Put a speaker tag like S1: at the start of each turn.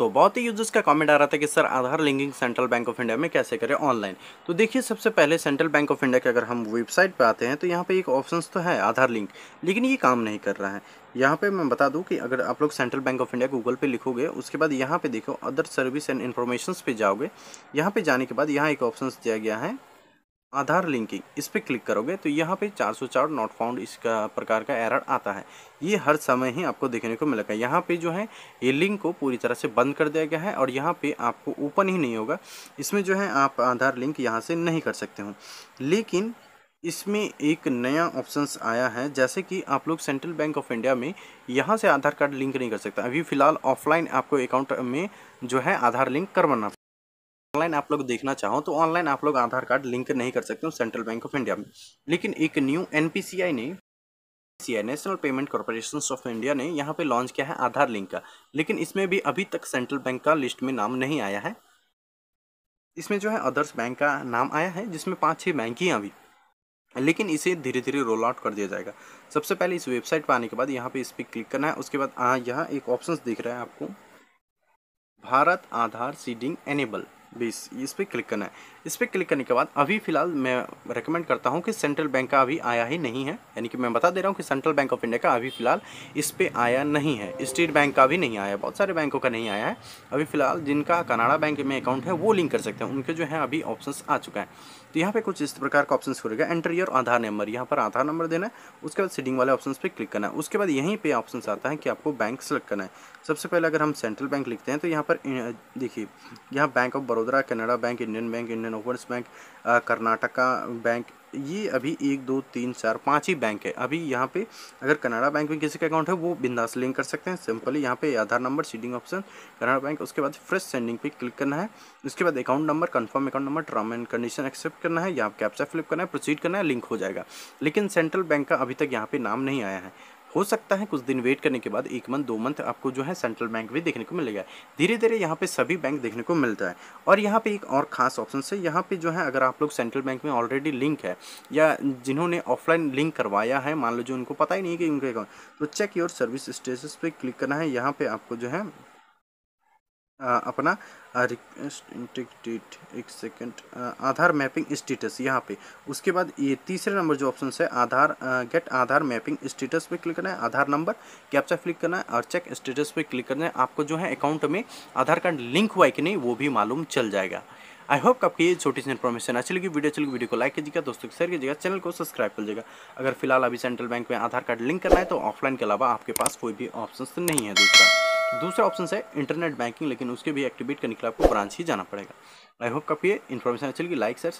S1: तो बहुत ही यूज़र्स का कमेंट आ रहा था कि, sir, Aadhaar linking central bank of India में कैसे करें ऑनलाइन तो देखिए, सबसे पहले सेंट्रल बैंक ऑफ़ इंडिया के अगर हम वेबसाइट पर आते हैं तो यहाँ पे एक ऑप्शन तो है, आधार लिंक लेकिन ये काम नहीं कर रहा है। यहाँ पे मैं बता दूँ कि अगर आप लोग central bank of India Google Pay लिखोगे, उसके बाद यहाँ पे देखो अदर सर्विस एंड इन्फॉर्मेशन पे जाओगे। यहाँ पे जाने के बाद यहाँ एक ऑप्शन दिया गया है आधार लिंकिंग, इस पर क्लिक करोगे तो यहाँ पे 404 नॉट फाउंड इसका प्रकार का एरर आता है। ये हर समय ही आपको देखने को मिलेगा। यहाँ पे जो है, ये लिंक को पूरी तरह से बंद कर दिया गया है और यहाँ पे आपको ओपन ही नहीं होगा। इसमें जो है, आप आधार लिंक यहाँ से नहीं कर सकते हो। लेकिन इसमें एक नया ऑप्शंस आया है, जैसे कि आप लोग सेंट्रल बैंक ऑफ़ इंडिया में यहाँ से आधार कार्ड लिंक नहीं कर सकता। अभी फ़िलहाल ऑफलाइन आपको अकाउंट में जो है, आधार लिंक करवाना ऑनलाइन आप लोग देखना चाहो तो ऑनलाइन आप लोग आधार कार्ड लिंक नहीं कर सकते हो सेंट्रल बैंक ऑफ़ इंडिया में। लेकिन एक न्यू एनपीसीआई ने national payment corporation of India ने यहाँ पे लॉन्च किया है आधार लिंक का। लेकिन इसमें भी अभी तक सेंट्रल बैंक का लिस्ट में नाम नहीं आया है। इसमें जो है अदर्स बैंक का नाम आया है, जिसमें पाँच छः बैंक ही अभी। लेकिन इसे धीरे धीरे रोल आउट कर दिया जाएगा। सबसे पहले इस वेबसाइट पर आने के बाद यहाँ पे इस पर क्लिक करना है। उसके बाद यहाँ एक ऑप्शन दिख रहा है आपको। भारत आधार सीडिंग एनेबल बीस इस पर क्लिक करना है इस पर क्लिक करने के बाद अभी फ़िलहाल मैं रिकमेंड करता हूँ कि सेंट्रल बैंक का अभी आया ही नहीं है। यानी कि मैं बता दे रहा हूँ कि सेंट्रल बैंक ऑफ़ इंडिया का अभी फ़िलहाल इस पर आया नहीं है। स्टेट बैंक का भी नहीं आया बहुत सारे बैंकों का नहीं आया है। अभी फ़िलहाल जिनका कनाडा बैंक में अकाउंट है, वो लिंक कर सकते हैं। उनके जो है अभी ऑप्शन आ चुका है। तो यहाँ पे कुछ इस प्रकार का ऑप्शन खुलेगा। एंटर योर आधार नंबर यहाँ पर आधार नंबर देना है। उसके बाद सीडिंग वाले ऑप्शन पे क्लिक करना है। उसके बाद यहीं पे ऑप्शन आता है कि आपको बैंक सेलेक्ट करना है। सबसे पहले अगर हम सेंट्रल बैंक लिखते हैं तो यहाँ पर देखिए, यहाँ bank of Vadodara Canara bank Indian bank Indian overseas bank Karnataka bank ये अभी एक, दो, तीन, चार, पाँच ही बैंक है। अभी यहाँ पे अगर कनाडा बैंक में किसी का अकाउंट है, वो बिंदास लिंक कर सकते हैं। सिंपली यहाँ पे Aadhaar number seeding option Canara bank उसके बाद फ्रेश सेंडिंग पे क्लिक करना है। उसके बाद account number confirm account number term and condition accept करना है यहाँ कैप्चा फ्लिप करना है प्रोसीड करना है लिंक हो जाएगा। लेकिन सेंट्रल बैंक का अभी तक यहाँ पे नाम नहीं आया है। हो सकता है कुछ दिन वेट करने के बाद एक मंथ दो मंथ आपको जो है सेंट्रल बैंक भी देखने को मिलेगा। धीरे धीरे यहाँ पे सभी बैंक देखने को मिलता है। और यहाँ पे एक और खास ऑप्शन है यहाँ पे जो है अगर आप लोग सेंट्रल बैंक में ऑलरेडी लिंक है, या जिन्होंने ऑफलाइन लिंक करवाया है, मान लो जो उनको पता ही नहीं कि उनके अकाउंट तो चेक योर सर्विस स्टेटस पे क्लिक करना है। यहाँ पे आपको जो है अपना रिक्वेस्ट एक सेकंड आधार मैपिंग स्टेटस यहाँ पे। उसके बाद ये तीसरे नंबर जो ऑप्शन है, Aadhaar get Aadhaar mapping status पे क्लिक करना है, आधार नंबर कैप्चा क्लिक करना है और चेक स्टेटस पे क्लिक करना है। आपको जो है अकाउंट में आधार कार्ड लिंक हुआ है कि नहीं, वो भी मालूम चल जाएगा। आई होप आपकी ये छोटी सी इन्फॉर्मेशन अच्छी लगी। वीडियो चलेगी वीडियो को लाइक कीजिएगा, दोस्तों को शेयर कीजिएगा चैनल को सब्सक्राइब कीजिएगा अगर फ़िलहाल अभी सेंट्रल बैंक में आधार कार्ड लिंक करना है तो ऑफलाइन के अलावा आपके पास कोई भी ऑप्शन नहीं है दूसरा दूसरा ऑप्शन है इंटरनेट बैंकिंग लेकिन उसके भी एक्टिवेट करने के लिए आपको ब्रांच ही जाना पड़ेगा। आई होप काफ़ी इन्फॉर्मेशन अच्छी लगी। Like share